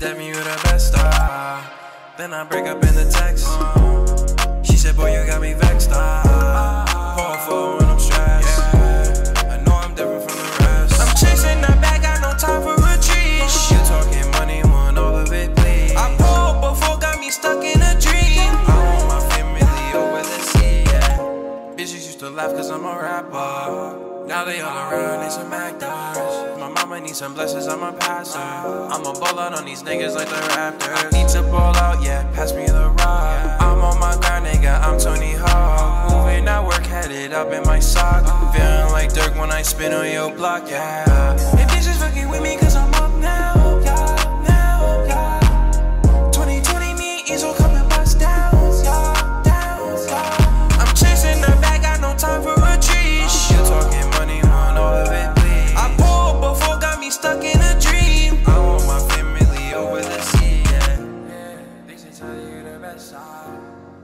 said me you the best. Uh, then I break up in the text. She said, boy, you got me vexed. Uh, pour for when I'm stressed. Yeah, I know I'm different from the rest. I'm chasing the bag, got no time for retreat. You talking money, want all of it, please. I pulled before, got me stuck in a dream. I want my family over the sea, yeah. Bitches used to laugh cause I'm a rapper. Now they all around, they some actors. Mama needs some blessings, I'm a pastor. Uh. I'ma ball out on these niggas like the Raptors. Need to ball out, yeah, pass me the rock. I'm on my grind, nigga, I'm Tony Hawk. Moving at work, headed up in my sock. Feeling like Dirk when I spin on your block, yeah. best I